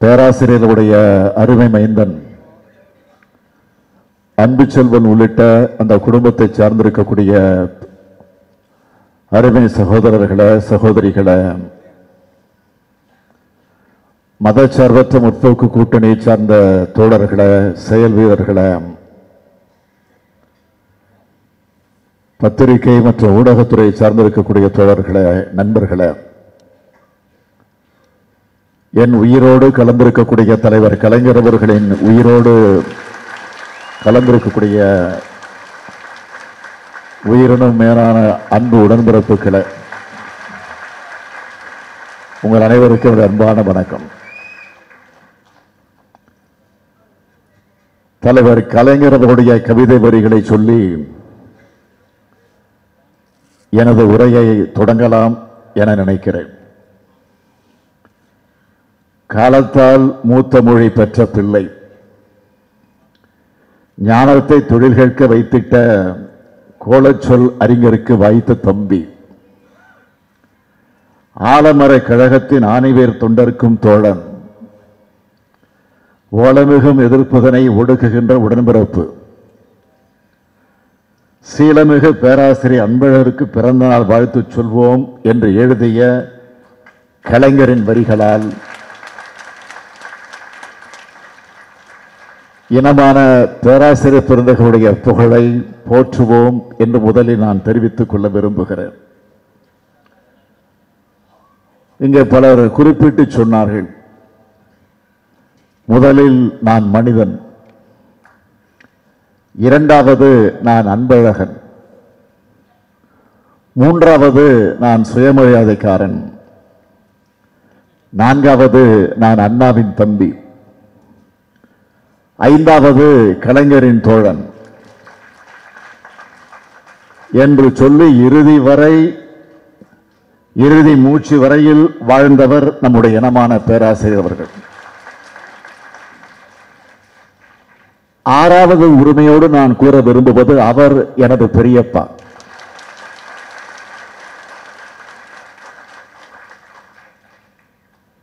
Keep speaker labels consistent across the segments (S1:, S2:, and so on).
S1: பேராசிரியருடைய அருமை மைந்தன் அன்பு செல்வன் உள்ளிட்ட அந்த குடும்பத்தை சார்ந்திருக்கக்கூடிய அருமை சகோதரர்களை சகோதரிகளை மதச்சார்பற்ற முற்போக்கு கூட்டணியை சார்ந்த தோழர்களை செயல் வீரர்களை பத்திரிகை மற்றும் ஊடகத்துறை சார்ந்திருக்கக்கூடிய தோழர்களை நண்பர்களை என் உயிரோடு கலந்திருக்கக்கூடிய தலைவர் கலைஞர் அவர்களின் உயிரோடு கலந்திருக்கக்கூடிய உயிரினும் மேலான அன்பு உடன்பிறப்புகளை உங்கள் அனைவருக்கும் ஒரு அன்பான வணக்கம். தலைவர் கலைஞர் அவருடைய கவிதை வரிகளை சொல்லி எனது உரையை தொடங்கலாம் என நினைக்கிறேன். காலத்தால் மூத்த மொழி பெற்ற பிள்ளை ஞானத்தை தொழில் கேட்க வைத்திட்ட கோலச்சொல் அறிஞருக்கு வாய்த்த தம்பி. ஆலமர கழகத்தின் ஆணிவேர் தொண்டர்க்கும் தோழன். ஓலமிகும் எதிர்ப்புதனை ஒடுக்குகின்ற உடன்பிறப்பு. சீலமிகு பேராசிரியர் அன்பழகருக்கு பிறந்த நாள் வாழ்த்து சொல்வோம் என்று எழுதிய கலைஞரின் வரிகளால் இனமான பேராசிரியர் பெருந்தகளுடைய புகழை போற்றுவோம் என்று முதலில் நான் தெரிவித்துக் கொள்ள விரும்புகிறேன். இங்கே பலர் குறிப்பிட்டு சொன்னார்கள். முதலில் நான் மனிதன். இரண்டாவது நான் அன்பழகன். மூன்றாவது நான் சுயமரியாதைக்காரன். நான்காவது நான் அண்ணாவின் தம்பி. ஐந்தாவது கலைஞரின் தோழன். என்று சொல்லி இறுதி வரை இறுதி மூச்சு வரையில் வாழ்ந்தவர் நம்முடைய இனமான பேராசிரியர் அவர்கள். ஆறாவது உரிமையோடு நான் கூற விரும்புவது அவர் எனது பெரியப்பா.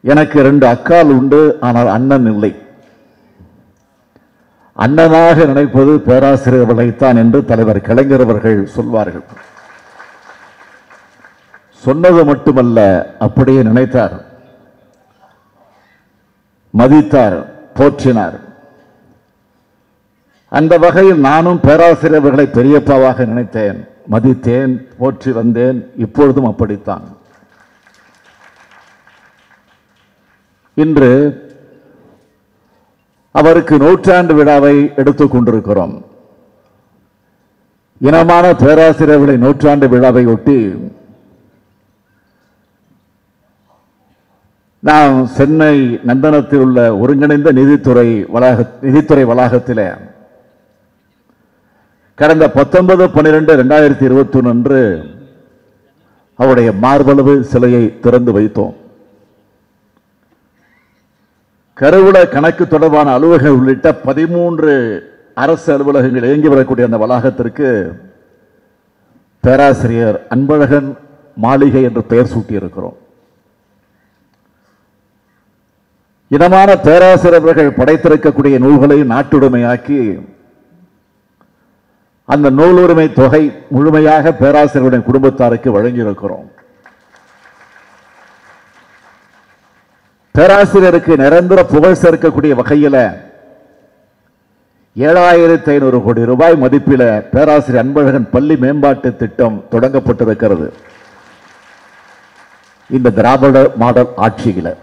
S1: எனக்கு ரெண்டு அக்கால் உண்டு ஆனால் அண்ணன் இல்லை. அண்ணனாக நினைப்பது பேராசிரியர்களைத்தான் என்று தலைவர் கலைஞர் அவர்கள் சொல்வார்கள். சொன்னது மட்டுமல்ல அப்படியே நினைத்தார். மதித்தார் போற்றினார். அந்த வகையில் நானும் பேராசிரியர்களை பெரியப்பாவாக நினைத்தேன். மதித்தேன் போற்றி வந்தேன் இப்பொழுதும் அப்படித்தான். இன்று அவருக்கு நூற்றாண்டு விழாவை எடுத்துக் கொண்டிருக்கிறோம். இனமான பேராசிரியர்களை நூற்றாண்டு விழாவை ஒட்டி நான் சென்னை நந்தனத்தில் உள்ள ஒருங்கிணைந்த நிதித்துறை வளாக நிதித்துறை வளாகத்தில் கடந்த பத்தொன்பது பன்னிரெண்டு ரெண்டாயிரத்தி இருபத்தி ஒன்று அன்று அவருடைய மார்பளவு சிலையை திறந்து வைத்தோம். கருவூல கணக்கு தொடர்பான அலுவலகம் உள்ளிட்ட பதிமூன்று அரசு அலுவலகங்கள் இயங்கி வரக்கூடிய அந்த வளாகத்திற்கு பேராசிரியர் அன்பழகன் மாளிகை என்று பெயர் சூட்டியிருக்கிறோம். இதமான பேராசிரியர்கள் படைத்திருக்கக்கூடிய நூல்களை நாட்டுடைமையாக்கி அந்த நூல் உரிமை தொகை முழுமையாக பேராசிரியருடைய குடும்பத்தாருக்கு வழங்கியிருக்கிறோம். பேராசிரியருக்கு நிரந்தர புகழ் சேர்க்கக்கூடிய வகையில் ஏழாயிரத்தி ஐநூறு கோடி ரூபாய் மதிப்பில பேராசிரியர் அன்பழகன் பள்ளி மேம்பாட்டு திட்டம் தொடங்கப்பட்டிருக்கிறது. இந்த திராவிட மாடல் ஆட்சியில.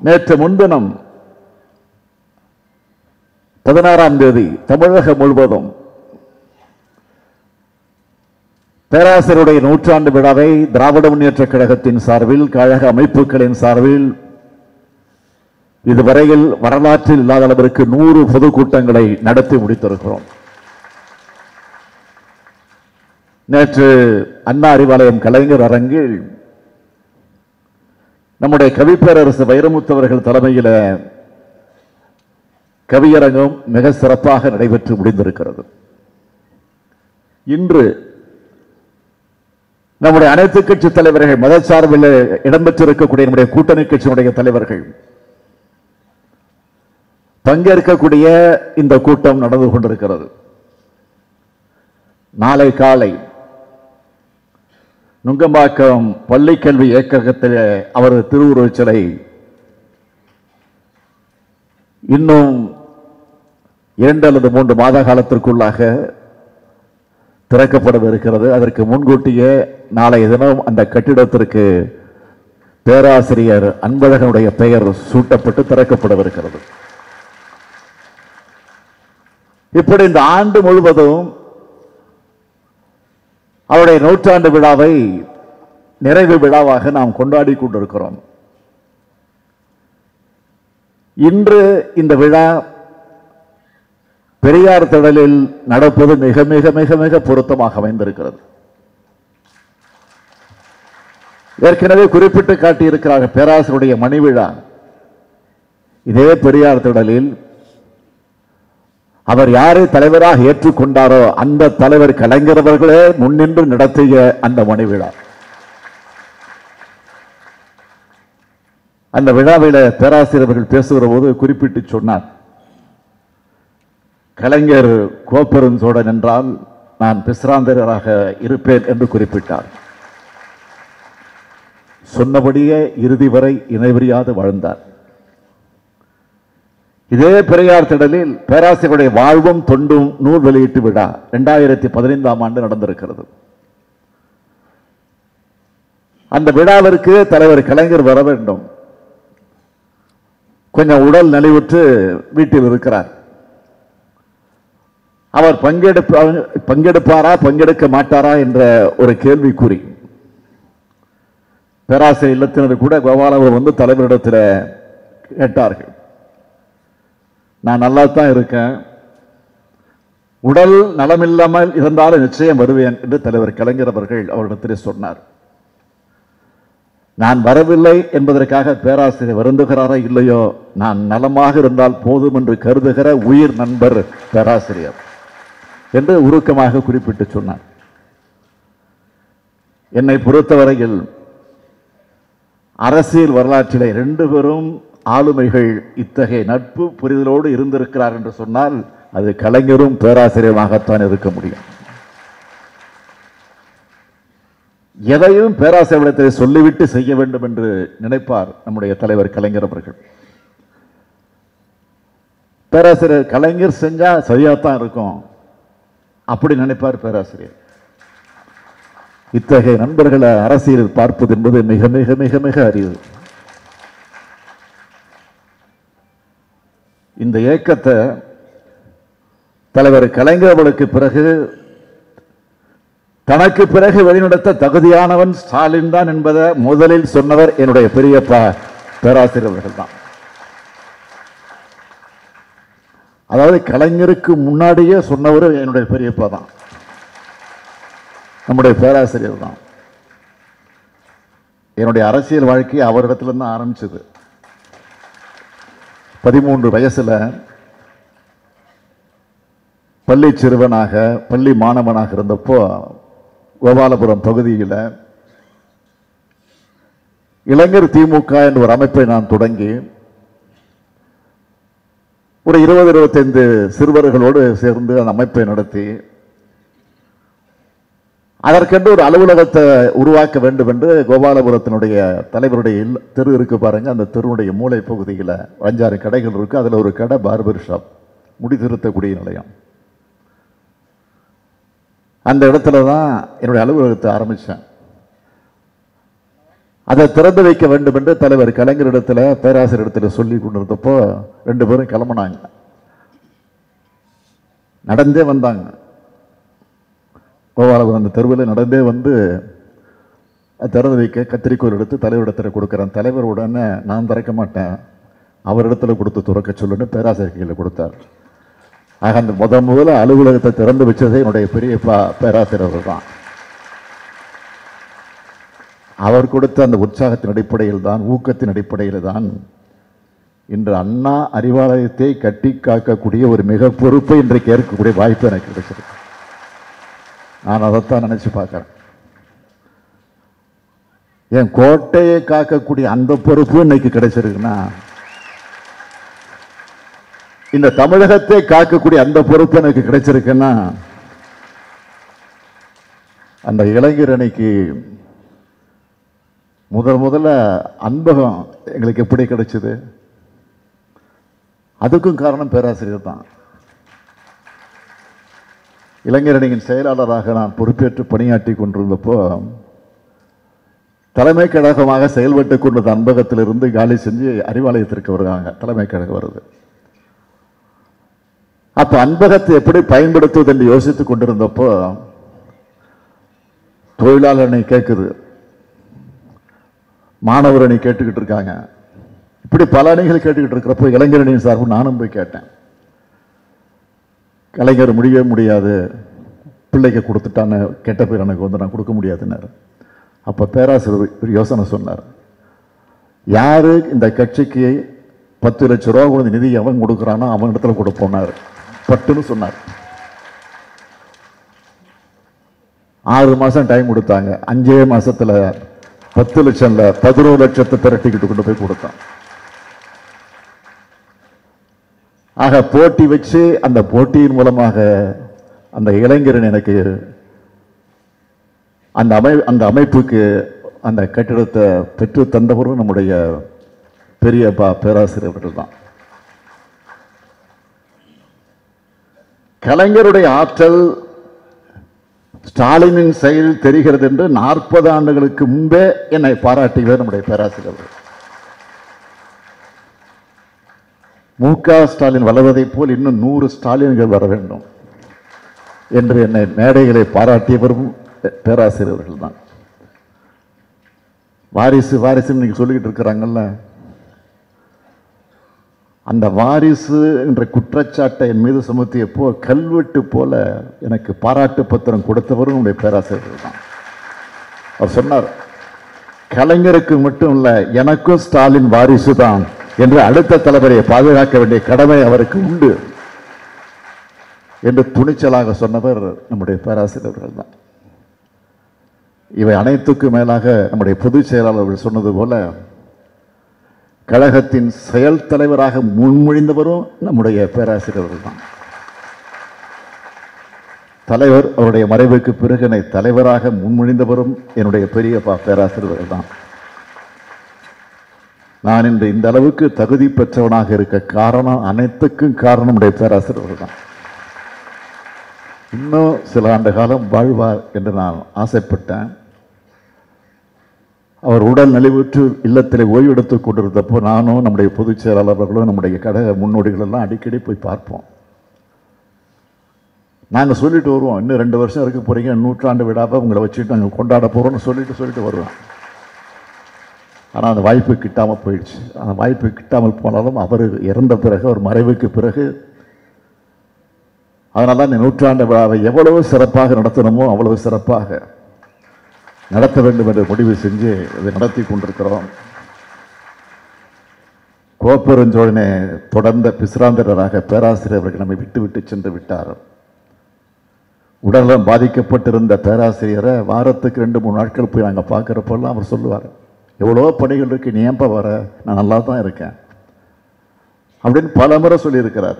S1: நேற்று முன்தினம் பதினாறாம் தேதி தமிழகம் முழுவதும் பேராசிரியருடைய நூற்றாண்டு விழாவை திராவிட முன்னேற்ற கழகத்தின் சார்பில் கழக அமைப்புகளின் சார்பில் இதுவரையில் வரலாற்றில் இல்லாத அளவிற்கு நூறு பொதுக்கூட்டங்களை நடத்தி முடித்திருக்கிறோம். நேற்று அண்ணா அறிவாலயம் கலைஞர் அரங்கில் நம்முடைய கவிப்பேரரசு வைரமுத்தவர்கள் தலைமையில் கவியரங்கம் மிக சிறப்பாக நடைபெற்று முடிந்திருக்கிறது. இன்று நம்முடைய அனைத்து கட்சி தலைவர்கள் மதச்சார்பில் இடம்பெற்றிருக்கக்கூடிய நம்முடைய கூட்டணி கட்சியினுடைய தலைவர்கள் பங்கேற்கக்கூடிய இந்த கூட்டம் நடந்து கொண்டிருக்கிறது. நாளை காலை நுங்கம்பாக்கம் பள்ளிக்கல்வி இயக்ககத்தில் அவரது திருவுருவச் சிலை இன்னும் இரண்டு அல்லது மூன்று மாத காலத்திற்குள்ளாக திறக்கப்படவிருக்கிறது. அதற்கு முன்கூட்டியே நாளைய தினம் அந்த கட்டிடத்திற்கு பேராசிரியர் அன்பழகனுடைய பெயர் சூட்டப்பட்டு திறக்கப்படவிருக்கிறது. இப்படி இந்த ஆண்டு முழுவதும் அவருடைய நூற்றாண்டு விழாவை நிறைவு விழாவாக நாம் கொண்டாடி கொண்டிருக்கிறோம். இன்று இந்த விழா பெரியார் திடலில் நடப்பது மிக மிக மிக மிக பொருத்தமாக அமைந்திருக்கிறது. ஏற்கனவே குறிப்பிட்டு காட்டியிருக்கிறார்கள் பேராசிரியருடைய மணி விழா இதே பெரியார் திடலில் அவர் யாரை தலைவராக ஏற்றுக்கொண்டாரோ அந்த தலைவர் கலைஞரவர்களே முன்னின்று நடத்திய அந்த மணி விழா அந்த விழாவில் பேராசிரியர்கள் பேசுகிற போது குறிப்பிட்டு சொன்னார் கலைஞர் கோப்பெருஞ்சோட நின்றால் நான் பிசிராந்தராக இருப்பேன் என்று குறிப்பிட்டார். சொன்னபடியே இறுதி வரை இணைவறியாது வாழ்ந்தார். இதே பெரியார் திடலில் பேராசிரியருடைய வாழ்வும் தொண்டும் நூல் வெளியீட்டு விழா இரண்டாயிரத்தி பதினைந்தாம் ஆண்டு நடந்திருக்கிறது. அந்த விழாவிற்கு தலைவர் கலைஞர் வர வேண்டும். கொஞ்சம் உடல் நலிவுற்று வீட்டில் இருக்கிறார். அவர் பங்கெடுப்ப பங்கெடுப்பாரா பங்கெடுக்க மாட்டாரா என்ற ஒரு கேள்விக்குறி. பேராசிரியர் இல்லத்தினர் கூட கோபாலவர் வந்து தலைவரிடத்தில் கேட்டார்கள். நான் நல்லா தான் இருக்கேன். உடல் நலமில்லாமல் இருந்தாலும் நிச்சயம் வருவேன் என்று தலைவர் கலைஞர் அவர்கள் அவரிடத்தில் சொன்னார். நான் வரவில்லை என்பதற்காக பேராசிரியர் வருந்துகிறாரா இல்லையோ? நான் நலமாக இருந்தால் போதும் என்று கருதுகிற உயிர் நண்பர் பேராசிரியர். என்று உருக்கமாக குறிப்பிட்டு சொன்னார். என்னை பொறுத்தவரையில் அரசியல் வரலாற்றிலே ரெண்டு பேரும் ஆளுமைகள் இத்தகைய நட்பு புரிதலோடு இருந்திருக்கிறார் என்று சொன்னால் அது கலைஞரும் பேராசிரியருமாகத்தான் இருக்க முடியும். எதையும் பேராசிரியத்தை சொல்லிவிட்டு செய்ய வேண்டும் என்று நினைப்பார் நம்முடைய தலைவர் கலைஞர் அவர்கள். பேராசிரியர் கலைஞர் செஞ்சா சரியாத்தான் இருக்கும். அப்படி நினைப்பார் பேராசிரியர். இத்தகைய நண்பர்களை அரசியலில் பார்ப்பது என்பது மிக மிக மிக மிக அரிது. இந்த இயக்கத்தை தலைவர் கலைஞர் அவர்களுக்கு பிறகு தனக்கு பிறகு வழிநடத்த தகுதியானவன் ஸ்டாலின் தான் என்பதை முதலில் சொன்னவர் என்னுடைய பெரியப்பா பேராசிரியர் அவர்கள் தான். அதாவது கலைஞருக்கு முன்னாடியே சொன்னவர் என்னுடைய பெரியப்பா தான். நம்முடைய பேராசிரியர் தான். என்னுடைய அரசியல் வாழ்க்கை அவரிடத்துல தான் ஆரம்பிச்சது. பதிமூன்று வயசில் பள்ளி சிறுவனாக பள்ளி மாணவனாக இருந்தப்போ கோபாலபுரம் பகுதியில் இளைஞர் திமுக என்ற ஒரு அமைப்பை நான் தொடங்கி ஒரு இருபது இருபத்தைந்து சிறுவர்களோடு சேர்ந்து அந்த அமைப்பை நடத்தி அதற்கென்று ஒரு அலுவலகத்தை உருவாக்க வேண்டும் என்று கோபாலபுரத்தினுடைய தலைவருடைய இல் தெரு இருக்கு பாருங்கள் அந்த தெருவுடைய மூளை பகுதியில் அஞ்சாறு கடைகள் இருக்குது அதில் ஒரு கடை பார்பர் ஷாப். முடித்திருத்தக்கூடிய நிலையம். அந்த இடத்துல தான் என்னுடைய அலுவலகத்தை ஆரம்பித்தேன் அதை திறந்து வைக்க வேண்டும் என்று தலைவர் கலைஞரிடத்தில் பேராசிரியர் இடத்துல சொல்லி கொண்டிருந்தப்போ ரெண்டு பேரும் கிளம்புனாங்க. நடந்தே வந்தாங்க. கோபாலபுரம் அந்த தெருவில் நடந்தே வந்து திறந்து வைக்க கத்திரிக்கோல் எடுத்து தலைவரிடத்தில் கொடுக்குறேன். தலைவர் உடனே நான் திறக்க மாட்டேன். அவரிடத்துல கொடுத்து துறக்க சொல்லுன்னு பேராசிரியர் கொடுத்தார். ஆக அந்த முத முதல்ல அலுவலகத்தை திறந்து வச்சதே என்னுடைய பெரியப்பா பேராசிரியர் தான் அவர் கொடுத்த அந்த உற்சாகத்தின் அடிப்படையில் தான் ஊக்கத்தின் அடிப்படையில் தான் இன்று அண்ணா அறிவாலயத்தை கட்டி காக்கக்கூடிய ஒரு மிக பொறுப்பை இன்றைக்கு ஏற்கக்கூடிய வாய்ப்பு எனக்கு கிடைச்சிருக்கு நான் அதைத்தான் நினைச்சு பார்க்குறேன். என் கோட்டையை காக்கக்கூடிய அந்த பொறுப்பு இன்னைக்கு கிடைச்சிருக்குன்னா இந்த தமிழகத்தை காக்கக்கூடிய அந்த பொறுப்பு எனக்கு கிடைச்சிருக்குன்னா அந்த இளைஞர் அன்னைக்கு முதல் முதல்ல அன்பகம் எங்களுக்கு எப்படி கிடைச்சிது? அதுக்கும் காரணம் பேராசிரியர் தான். இளைஞரணியின் செயலாளராக நான் பொறுப்பேற்று பணியாற்றி கொண்டிருந்தப்போ தலைமை கழகமாக செயல்பட்டு கொண்டது அன்பகத்திலிருந்து காலி செஞ்சு அறிவாலயத்திற்கு வருவாங்க. தலைமை கழகம் வருது. அப்போ அன்பகத்தை எப்படி பயன்படுத்துவது என்று யோசித்துக் கொண்டிருந்தப்போ தொழிலாளர் கேட்குது மாணவர் அணி கேட்டுக்கிட்டு இருக்காங்க. இப்படி பல அணிகள் கேட்டுக்கிட்டு இருக்கிறப்போ இளைஞர் அணியின் சார்பு நானும் போய் கேட்டேன். கலைஞர் முடியவே முடியாது. பிள்ளைக்கு கொடுத்துட்டான்னு கெட்ட பேர் எனக்கு வந்து நான் கொடுக்க முடியாதுன்னாரு. அப்போ பேராசிரியர் ஒரு யோசனை சொன்னார். யார் இந்த கட்சிக்கு பத்து லட்ச ரூபா கொடுத்த நிதி எவன் கொடுக்குறானோ அவன் இடத்துல கொடுப்போனார் பட்டுன்னு சொன்னார். ஆறு மாதம் டைம் கொடுத்தாங்க. அஞ்சே மாதத்தில் பத்து லட்சம்ல பதினோரு லட்சத்தை திரட்டிக்கிட்டு கொண்டு போய் கொடுத்தான். ஆக போட்டி வச்சு அந்த போட்டியின் மூலமாக அந்த இளைஞரன் எனக்கு அந்த அமை அந்த அமைப்புக்கு அந்த கட்டிடத்தை பெற்று தந்தவரும் நம்முடைய பெரியப்பா பேராசிரியர்கள் தான் கலைஞருடைய ஆற்றல் ஸ்டாலினின் செயல் தெரிகிறது என்று நாற்பது ஆண்டுகளுக்கு முன்பே என்னை பாராட்டியவர் நம்முடைய பேராசிரியர்கள் மு க ஸ்டாலின் வளர்வதைப் போல் இன்னும் நூறு ஸ்டாலின்கள் வர வேண்டும் என்று என்னை மேடைகளை பாராட்டியவரும் பேராசிரியர்கள் தான். வாரிசு வாரிசுன்னு நீங்க சொல்லிக்கிட்டு இருக்கிறாங்கல்ல அந்த வாரிசு என்ற குற்றச்சாட்டை என் மீது சுமத்தியப்போ கல்வெட்டு போல எனக்கு பாராட்டு பத்திரம் கொடுத்தவரும் நம்முடைய பேராசிரியர் தான். அவர் சொன்னார் கலைஞருக்கு மட்டும் இல்லை எனக்கும் ஸ்டாலின் வாரிசு தான் என்று அடுத்த தலைவரை பாதுகாக்க வேண்டிய கடமை அவருக்கு உண்டு என்று துணிச்சலாக சொன்னவர் நம்முடைய பேராசிரியர்கள் தான். இவை அனைத்துக்கும் மேலாக நம்முடைய பொதுச் செயலாளர்கள் சொன்னது போல கழகத்தின் செயல் தலைவராக முன்மொழிந்தவரும் நம்முடைய பேராசிரியர்கள் தான் தலைவர் அவருடைய மறைவுக்கு பிறகு என்னை தலைவராக முன்மொழிந்தவரும் என்னுடைய பெரியப்பா பேராசிரியர்கள் தான் நான் இன்று இந்த அளவுக்கு தகுதி பெற்றவனாக இருக்க காரணம் அனைத்துக்கும் காரணம் உடைய பேராசிரியர்கள் தான் இன்னும் சில ஆண்டு காலம் வாழ்வார் என்று நான் ஆசைப்பட்டேன். அவர் உடல் நலிவுற்று இல்லத்தில் ஓய்வெடுத்துக் கொண்டிருந்தப்போ நானும் நம்முடைய பொதுச் செயலாளர்களும் நம்முடைய கழக முன்னோடிகள் எல்லாம் அடிக்கடி போய் பார்ப்போம். நாங்கள் சொல்லிட்டு வருவோம் இன்னும் ரெண்டு வருஷம் இருக்க போகிறீங்க நூற்றாண்டு விடாம உங்களை வச்சுட்டு நாங்கள் கொண்டாட போகிறோம்னு சொல்லிட்டு சொல்லிட்டு வருவோம் ஆனால் அந்த வாய்ப்பு கிட்டாமல் போயிடுச்சு. அந்த வாய்ப்பு கிட்டாமல் போனாலும் அவர் இறந்த பிறகு அவர் மறைவுக்கு பிறகு அதனால தான் இந்த நூற்றாண்டு விழாவை எவ்வளவு சிறப்பாக நடத்தணுமோ அவ்வளவு சிறப்பாக நடத்த வேண்டும் என்று முடிவு செஞ்சு இதை நடத்தி கொண்டிருக்கிறோம். கோப்பெருஞ்சோழனை தொடர்ந்த பிசிராந்தரராக பேராசிரியர் அவர்கள் நம்மை விட்டு விட்டு சென்று விட்டார். உடலம் பாதிக்கப்பட்டிருந்த பேராசிரியரை வாரத்துக்கு ரெண்டு மூணு நாட்கள் போய் நாங்கள் பார்க்குறப்பெல்லாம் அவர் சொல்லுவார் எவ்வளோ பணிகள் இருக்குது நீ ஏன்பா வர? நான் நல்லா தான் இருக்கேன். அப்படின்னு பல முறை சொல்லியிருக்கிறார்.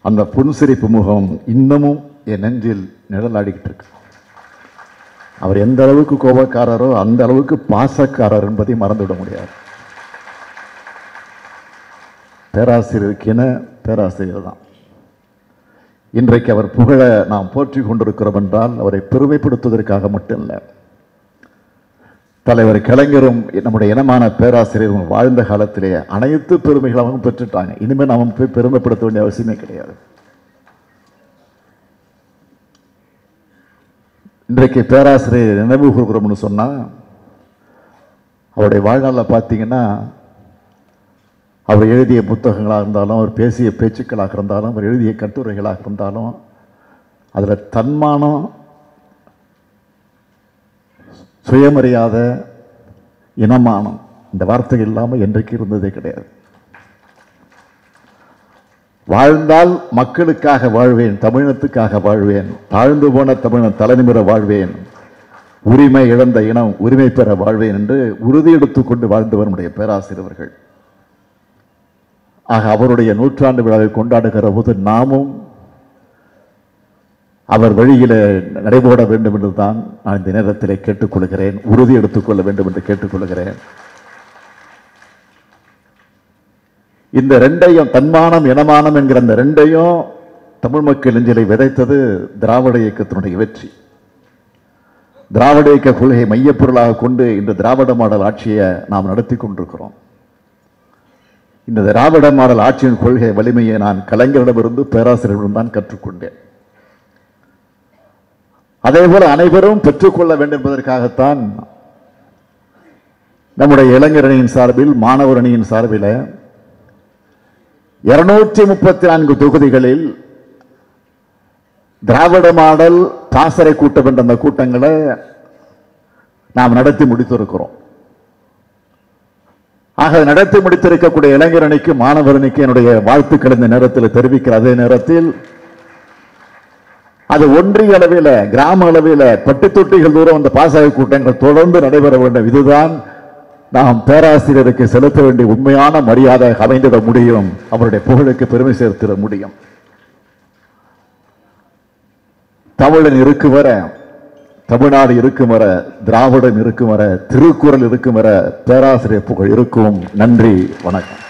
S1: அந்த புன்சிரிப்பு முகம் இன்னமும் என் நெஞ்சில் நிழலாடிக்கிட்டு இருக்கு. அவர் எந்த அளவுக்கு கோபக்காரரோ அந்த அளவுக்கு பாசக்காரர் என்பதை மறந்துவிட முடியாது. பேராசிரியருக்கென பேராசிரியர் தான். இன்றைக்கு அவர் புகழ நாம் போற்றி கொண்டிருக்கிறோம் என்றால் அவரை பெருமைப்படுத்துவதற்காக மட்டும் இல்லை தலைவர் கலைஞரும் நம்முடைய இனமான பேராசிரியரும் வாழ்ந்த காலத்திலே அனைத்து பெருமைகளும் பெற்றுட்டாங்க. இனிமேல் நாம் போய் பெருமைப்படுத்த வேண்டிய அவசியமே கிடையாது. இன்றைக்கு பேராசிரியர் நினைவு கூறுகிறோம்னு சொன்னால் அவருடைய வாழ்நாளில் பார்த்தீங்கன்னா அவர் எழுதிய புத்தகங்களாக இருந்தாலும் அவர் பேசிய பேச்சுக்களாக இருந்தாலும் அவர் எழுதிய கட்டுரைகளாக இருந்தாலும் அதில் தன்மானம் சுயமரியாதை இனமானம் இந்த வார்த்தை இல்லாமல் என்றைக்கு இருந்ததே கிடையாது. வாழ்ந்தால் மக்களுக்காக வாழ்வேன் தமிழினத்துக்காக வாழ்வேன். தாழ்ந்து போன தமிழன் தலைநிமிர வாழ்வேன். உரிமை இழந்த இனம் உரிமை பெற வாழ்வேன் என்று உறுதி கொண்டு வாழ்ந்தவர் நம்முடைய பேராசிரியர்கள் ஆக அவருடைய நூற்றாண்டு விழாவை கொண்டாடுகிற போது நாமும் அவர் வழியில நடைபோட வேண்டும் என்று தான் நான் இந்த நேரத்தில் கேட்டுக்கொள்கிறேன். உறுதி எடுத்துக்கொள்ள வேண்டும் என்று கேட்டுக்கொள்கிறேன். இந்த ரெண்டையும் தன்மானம் இனமானம் என்கிற அந்த ரெண்டையும் தமிழ் மக்கள் நெஞ்சிலை விதைத்தது திராவிட இயக்கத்தினுடைய வெற்றி. திராவிட இயக்க கொள்கையை மையப்பொருளாக கொண்டு இந்த திராவிட மாடல் ஆட்சியை நாம் நடத்தி கொண்டிருக்கிறோம். இந்த திராவிட மாடல் ஆட்சியின் கொள்கை வலிமையை நான் கலைஞரிடமிருந்து பேராசிரியரிடம் தான் கற்றுக்கொண்டேன். அதே போல அனைவரும் பெற்றுக்கொள்ள வேண்டும் என்பதற்காகத்தான் நம்முடைய இளைஞரணியின் சார்பில் மாணவர் அணியின் சார்பில் இருநூற்றி முப்பத்தி நான்கு தொகுதிகளில் திராவிட மாடல் பாசறை கூட்டம் என்ற அந்த கூட்டங்களை நாம் நடத்தி முடித்திருக்கிறோம். ஆக நடத்தி முடித்திருக்கக்கூடிய இளைஞர் அணிக்கு மாணவர் அணிக்கு என்னுடைய வாழ்த்துக்கள் இந்த நேரத்தில் தெரிவிக்கிற அதே நேரத்தில் அது ஒன்றிய அளவில் கிராம அளவில் பட்டு தொட்டிகள் தூரம் அந்த பாசறை கூட்டங்கள் தொடர்ந்து நடைபெற வேண்டும் இதுதான். நாம் பேராசிரியருக்கு செலுத்த வேண்டிய உண்மையான மரியாதை அமைந்திட முடியும். அவருடைய புகழுக்கு பெருமை சேர்த்திட முடியும். தமிழன் இருக்கும் வர தமிழ்நாடு இருக்கும் வர திராவிடம் இருக்கும் வர திருக்குறள் இருக்கும் வர பேராசிரியர் புகழ் இருக்கும். நன்றி வணக்கம்.